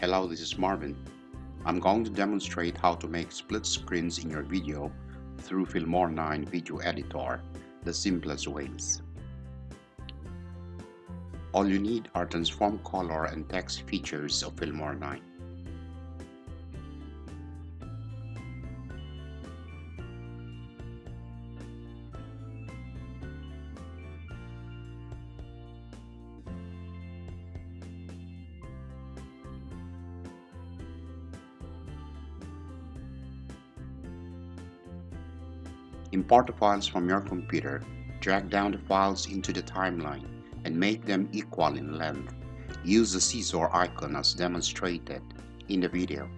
Hello, this is Marvin. I'm going to demonstrate how to make split screens in your video through Filmora 9 Video Editor, the simplest ways. All you need are transform color and text features of Filmora 9. Import the files from your computer, drag down the files into the timeline, and make them equal in length. Use the scissor icon as demonstrated in the video.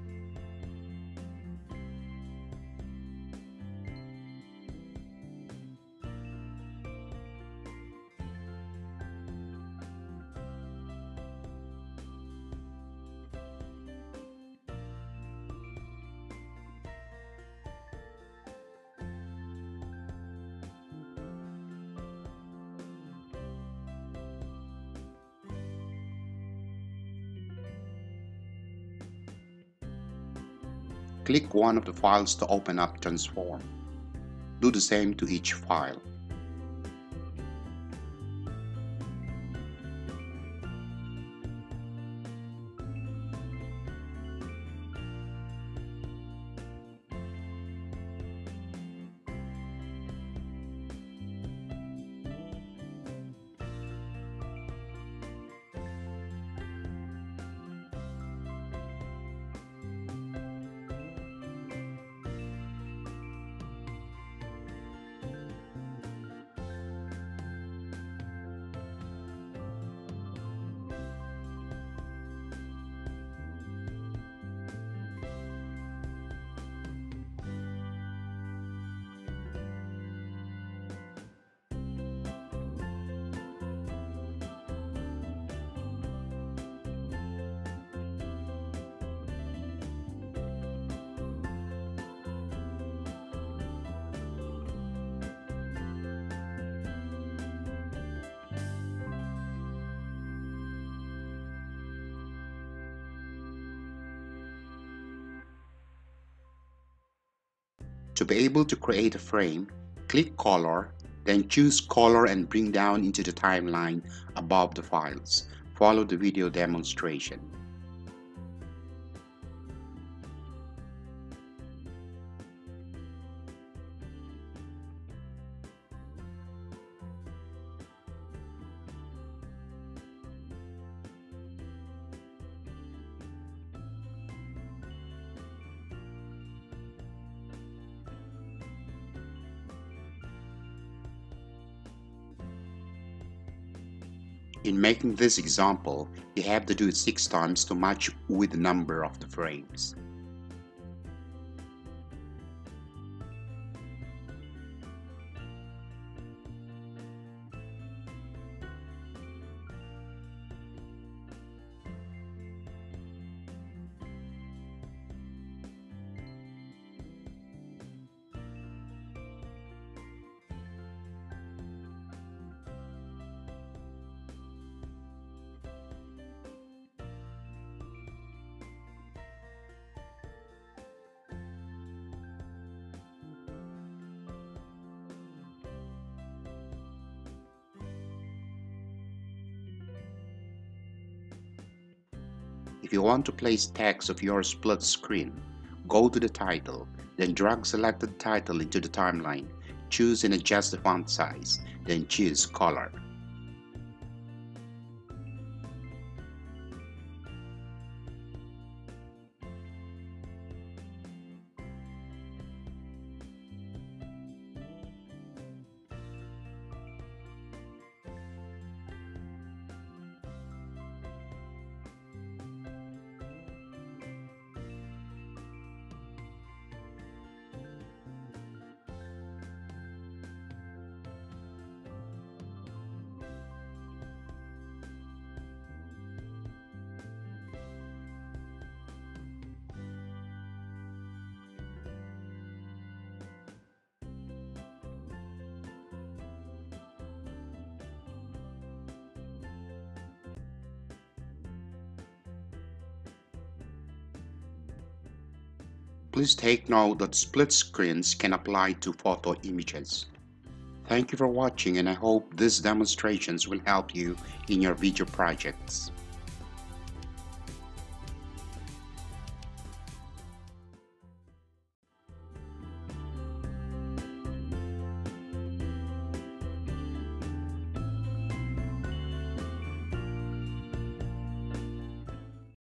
Click one of the files to open up Transform. Do the same to each file. To be able to create a frame, click Color, then choose Color and bring down into the timeline above the files. Follow the video demonstration. In making this example, you have to do it 6 times to match with the number of the frames. If you want to place text of your split screen, go to the title, then drag selected title into the timeline, choose and adjust the font size, then choose color. Please take note that split screens can apply to photo images. Thank you for watching and I hope these demonstrations will help you in your video projects.